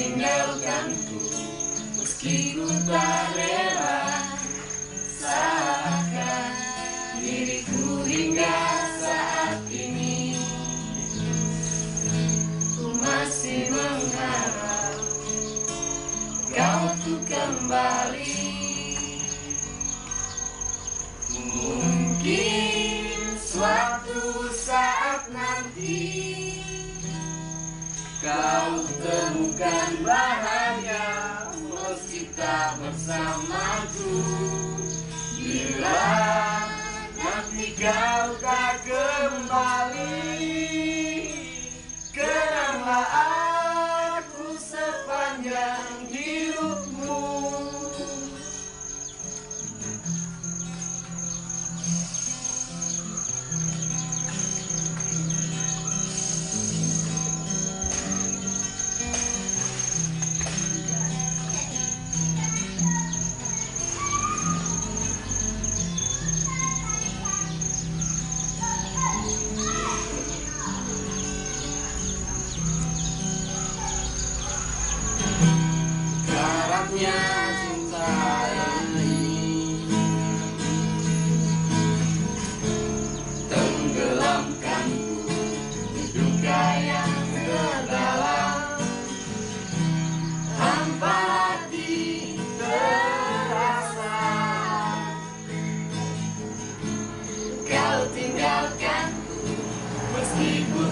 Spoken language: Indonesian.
tinggalkanku Meski ku tak rela. Salahkan diriku hingga saat ini. Ku masih mengharap Kau tuh kembali nanti Kau temukan bahagia Meski tak bersamaku tinggalkanku meski ku